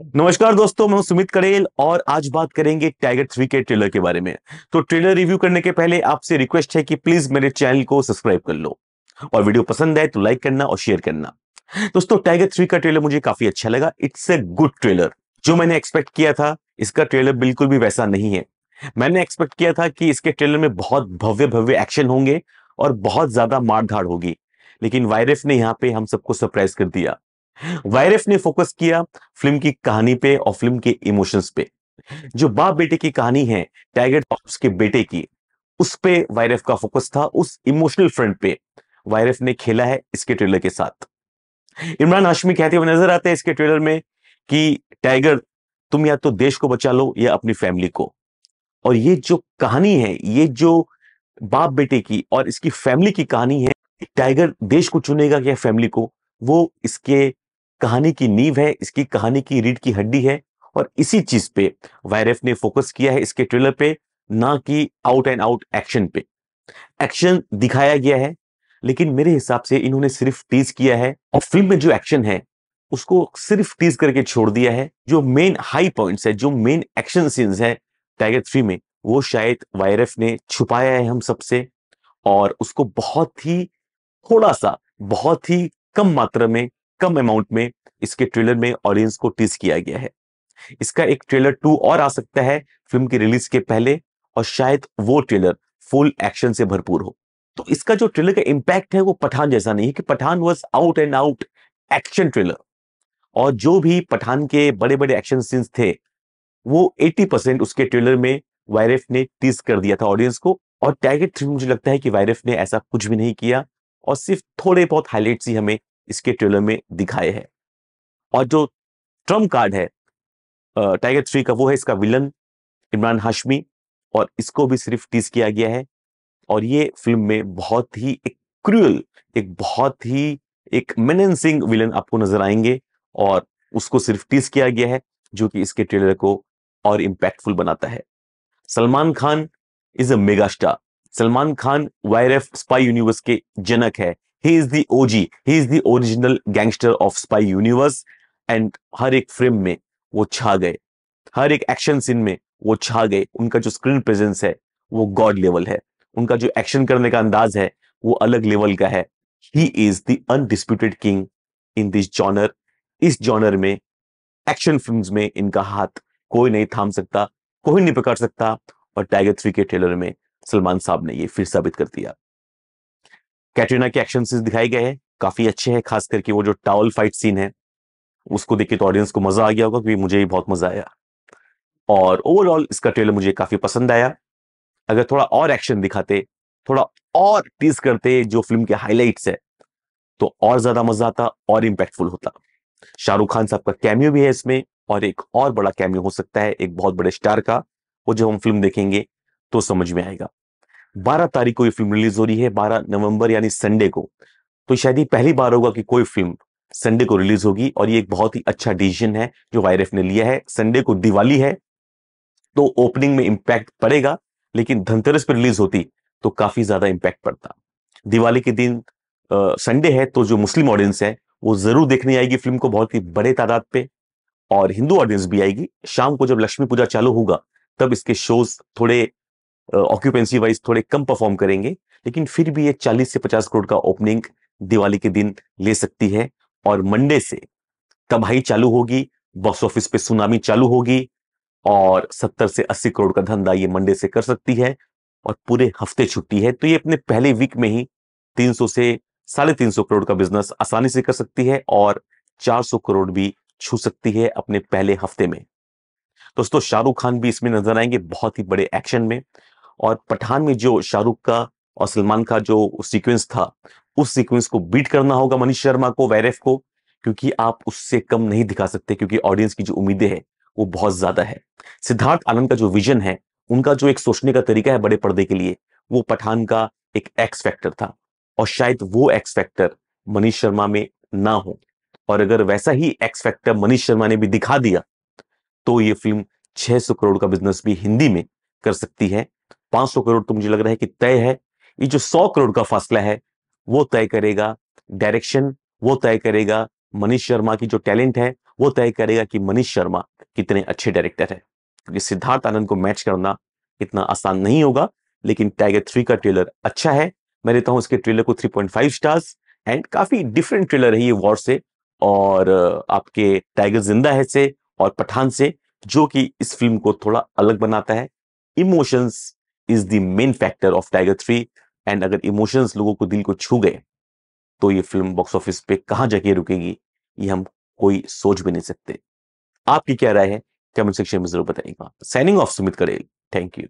नमस्कार दोस्तों, मैं सुमित करेल और आज बात करेंगे टाइगर थ्री के ट्रेलर के बारे में। तो ट्रेलर रिव्यू करने के पहले आपसे रिक्वेस्ट है कि प्लीज़ मेरे चैनल को सब्सक्राइब कर लो। और वीडियो पसंद आए तो लाइक करना और शेयर करना। दोस्तों टाइगर थ्री का ट्रेलर मुझे काफ़ी अच्छा लगा। इट्स ए गुड ट्रेलर जो मैंने एक्सपेक्ट किया था, इसका ट्रेलर बिल्कुल भी वैसा नहीं है। मैंने एक्सपेक्ट किया था कि इसके ट्रेलर में बहुत भव्य भव्य एक्शन होंगे और बहुत ज़्यादा मारधाड़ होगी। लेकिन वायरस ने यहाँ पे हम सबको सरप्राइज़ कर दिया। वायरस ने फोकस किया फ़िल्म की कहानी पे और फ़िल्म के इमोशंस पे। जो बाप बेटे की कहानी है, टाइगर टॉप्स के बेटे की, उस पे वायरस का फोकस था, उस इमोशनल फ्रंट पे वायरस ने खेला है इसके ट्रेलर के साथ। इमरान हाशमी कहते हुए नज़र आते हैं इसके ट्रेलर में कि, टाइगर, तुम या तो देश को बचा लो या अपनी फैमिली को। और ये जो कहानी है, ये जो बाप बेटे की और इसकी फैमिली की कहानी है, टाइगर देश को चुनेगा या फैमिली को, वो इसके कहानी की नींव है, इसकी कहानी की रीढ़ की हड्डी है और इसी चीज़ पे वायरफ ने फोकस किया है इसके ट्रेलर पे, ना कि आउट एंड आउट एक्शन पे। एक्शन दिखाया गया है, लेकिन मेरे हिसाब से इन्होंने सिर्फ़ टीज किया है और फ़िल्म में जो एक्शन है, उसको सिर्फ़ टीज करके छोड़ दिया है। जो मेन हाई पॉइंट्स है, जो मेन एक्शन सीन्स है टाइगर थ्री में, वो शायद वायरफ ने छुपाया है हम सबसे और उसको बहुत ही थोड़ा सा, बहुत ही कम मात्रा में कम अमाउंट में इसके ट्रेलर में ऑडियंस को टीज किया गया है। इसका एक ट्रेलर टू और आ सकता है फ़िल्म की रिलीज़ के पहले और शायद वो ट्रेलर फुल एक्शन से भरपूर हो। तो इसका जो ट्रेलर का इंपैक्ट है वो पठान जैसा नहीं है कि Pathaan was out and out action trailer और जो भी पठान के बड़े बड़े एक्शन सीन्स थे, वो 80 परसेंट उसके ट्रेलर में वायरफ ने टीज कर दिया था ऑडियंस को। और टाइगर थ्री मुझे लगता है कि वायरफ ने ऐसा कुछ भी नहीं किया। और सिर्फ़ थोड़े बहुत हाईलाइट्स ही हमें इसके ट्रेलर में दिखाए हैं। और जो ट्रंप कार्ड है टाइगर थ्री का, वो है इसका विलन इमरान हाशमी, और इसको भी सिर्फ़ टीज किया गया है। और ये फ़िल्म में बहुत ही एक क्रूअल एक बहुत ही एक मेनेंसिंग विलन आपको नज़र आएँगे, और उसको सिर्फ़ टीज किया गया है, जो कि इसके ट्रेलर को और इम्पैक्टफुल बनाता है। Salman Khan is a mega star Salman Khan YRF spy universe के जनक है। He is the OG he is the original gangster of spy universe and हर एक फ्रेम में वो छा गए। हर एक एक्शन सीन में वो छा गए। उनका जो स्क्रीन प्रेजेंस है, वो गॉड लेवल है। उनका जो एक्शन करने का अंदाज है, वो अलग लेवल का है। He is the undisputed king in this genre इस जॉनर में एक्शन फिल्म्स में इनका हाथ कोई नहीं थाम सकता, कोई नहीं पकड़ सकता। और टाइगर थ्री के ट्रेलर में सलमान साहब ने ये फिर साबित कर दिया। कैटरीना के एक्शन दिखाए गए हैं। काफ़ी अच्छे हैं, खास करके वो जो टावल फाइट सीन है, उसको देख के तो ऑडियंस को मज़ा आ गया होगा, क्योंकि मुझे ही बहुत मज़ा आया। और ओवरऑल इसका ट्रेलर मुझे काफ़ी पसंद आया। अगर थोड़ा और एक्शन दिखाते, थोड़ा और टीज करते जो फ़िल्म के हाईलाइट्स है तो और ज़्यादा मज़ा आता, और इम्पैक्टफुल होता। शाहरुख खान साहब का कैमियो भी है इसमें, और एक और बड़ा कैमियो हो सकता है, एक बहुत बड़े स्टार का, वो जब हम फ़िल्म देखेंगे तो समझ में आएगा। बारह तारीख को ये फ़िल्म रिलीज़ हो रही है, बारह नवंबर यानी संडे को। तो शायद ये पहली बार होगा कि कोई फ़िल्म संडे को रिलीज़ होगी और ये एक बहुत ही अच्छा डिसीज़न है जो वायरफ ने लिया है। संडे को दिवाली है तो ओपनिंग में इंपैक्ट पड़ेगा, लेकिन धनतेरस पर रिलीज़ होती तो काफ़ी ज़्यादा इंपैक्ट पड़ता। दिवाली के दिन संडे है तो जो मुस्लिम ऑडियंस है, वो ज़रूर देखने आएगी फ़िल्म को बहुत ही बड़े तादाद पे और हिंदू ऑडियंस भी आएगी। शाम को जब लक्ष्मी पूजा चालू होगा, तब इसके शोज़ थोड़े ऑक्यूपेंसी वाइज थोड़े कम परफॉर्म करेंगे, लेकिन फिर भी ये 40 से 50 करोड़ का ओपनिंग दिवाली के दिन ले सकती है और मंडे से तबाही चालू होगी बॉक्स ऑफ़िस पे सुनामी चालू होगी और 70 से 80 करोड़ का धंधा ये मंडे से कर सकती है और पूरे हफ़्ते छुट्टी है। तो ये अपने पहले वीक में ही 300 से साढ़े तीन करोड़ का बिज़नेस आसानी से कर सकती है और 400 करोड़ भी छू सकती है अपने पहले हफ़्ते में। दोस्तों, शाहरुख खान भी इसमें नज़र आएँगे बहुत ही बड़े एक्शन में। और पठान में जो शाहरुख का और सलमान का जो सीक्वेंस था, उस सीक्वेंस को बीट करना होगा मनीष शर्मा को, वैरफ को, क्योंकि आप उससे कम नहीं दिखा सकते, क्योंकि ऑडियंस की जो उम्मीदें हैं, वो बहुत ज़्यादा है। सिद्धार्थ आनंद का जो विजन है, उनका जो एक सोचने का तरीका है बड़े पर्दे के लिए, वो पठान का एक एक्स फैक्टर था। और शायद वो एक्स फैक्टर मनीष शर्मा में ना हो। और अगर वैसा ही एक्स फैक्टर मनीष शर्मा ने भी दिखा दिया तो ये फ़िल्म 600 करोड़ का बिज़नेस भी हिंदी में कर सकती है। 500 करोड़ तो मुझे लग रहा है कि तय है। ये जो 100 करोड़ का फासला है, वो तय करेगा डायरेक्शन, वो तय करेगा मनीष शर्मा की जो टैलेंट है, वो तय करेगा कि मनीष शर्मा कितने अच्छे डायरेक्टर है। क्योंकि सिद्धार्थ आनंद को मैच करना इतना आसान नहीं होगा, लेकिन टाइगर थ्री का ट्रेलर अच्छा है। मैं देता हूँ इसके ट्रेलर को 3.5 स्टार्स एंड काफ़ी डिफरेंट ट्रेलर है ये वॉर से और आपके टाइगर ज़िंदा है से और पठान से, जो कि इस फ़िल्म को थोड़ा अलग बनाता है। Emotions is the main factor of Tiger three and अगर इमोशंस लोगों को दिल को छू गए तो ये फ़िल्म बॉक्स ऑफ़िस पे कहाँ जाके रुकेगी, ये हम कोई सोच भी नहीं सकते। आपकी क्या राय है? कमेंट सेक्शन में ज़रूर बताइएगा। साइनिंग ऑफ़ सुमित करेल। Thank you